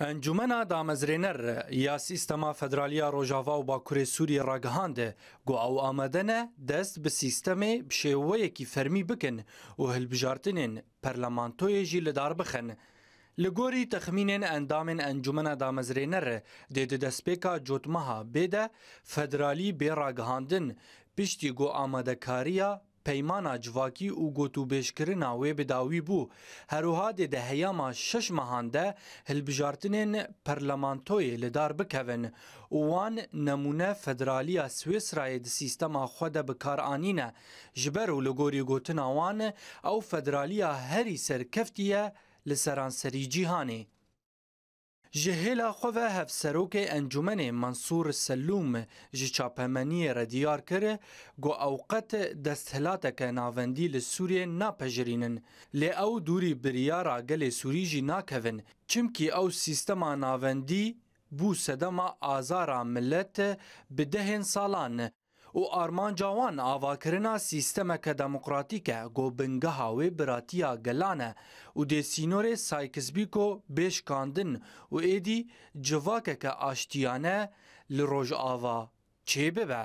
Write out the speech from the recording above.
Encûmena damezrêner ya Sîstema Federaliya Rojava û Bakurê Sûriyê ragihand ku ew amade ne dest bi sîstemê bi şêweyekî fermî bikin û hilbijartinên perlemantoyê jî li dar bixin. Li gorî texmînên endamên encûmena damezrêner dê di destpêka cotmeha bê de federalî bê ragihandin piştî ku amadekariya Peymana civakî û gotûbêjkirina wê bi dawî bû. Herwiha dê di heyama şeş mehan de hilbijartinên perlemantoyê li dar bikevin û wan nemûne federaliya Swêsrayê di sîstema xwe de bi kar anîne. Ji ber û li gorî gotina wan ew federaliya herî serkeftî ye li seranserî cîhanê. Ji hêla xwe ve Hevserokê Encûmenê Mansûr Selûm ji çapemeniyê re diyar kir ku ew qet desthilateke navendî li Sûriyê napejirînin. Lê ew dûrî biryara gelê Sûrî jî nakevin, çimkî ew sîstema navendî bû sedema azara milet bi dehên salan. û armanca wan avakirina sîstemeke demokratîk e ku bingeha wê biratiya gelan e û dê sînorê Sykes-Bîko bê şikandin û êdî civakeke aştiyane li Rojava çêbibe.